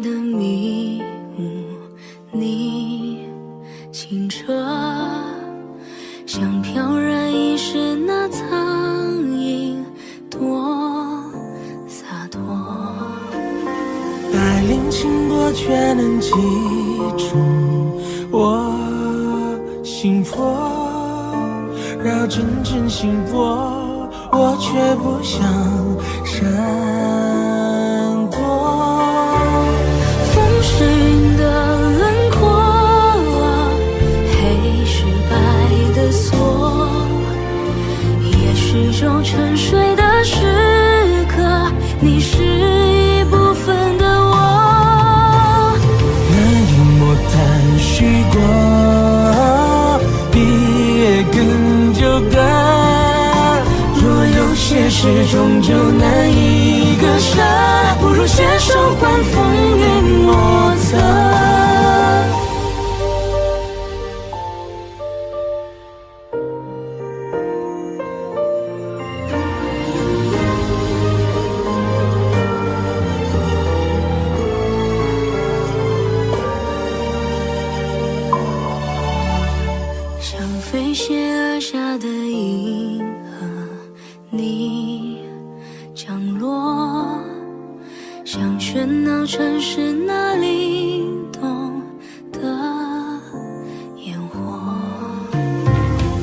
的迷雾，你清澈，像飘然一世那苍蝇，多洒脱。百灵轻薄，却能击中我心魄。绕阵阵心波，我却不想闪沉睡的时刻。你是一部分的我，那一抹淡虚过，比月更久隔。若有些事终究难以割舍，不如携手换风云莫测。泻而下的银河，你降落，像喧闹城市那灵动的烟火。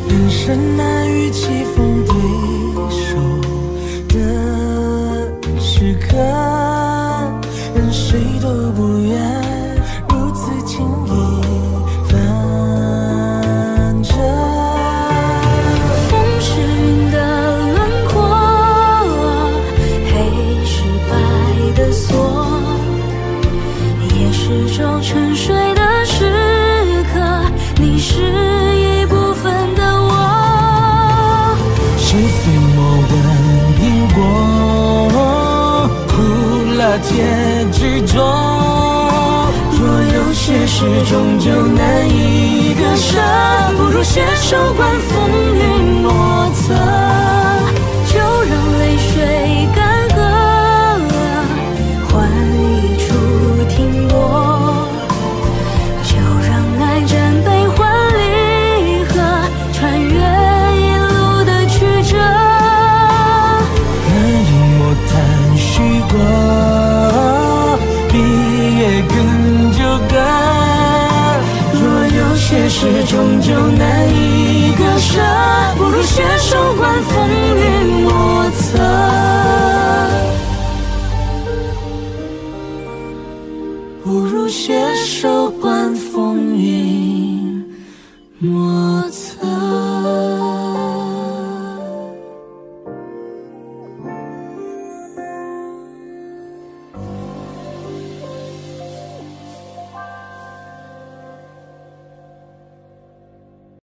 人生难遇棋逢对手的时刻，沉睡的时刻。你是一部分的我。是非莫问因果，苦辣结局中。若有些事终究难以割舍，不如携手观风云有些事终究难以割舍，不如携手观风云莫测。不如携手观风云莫测。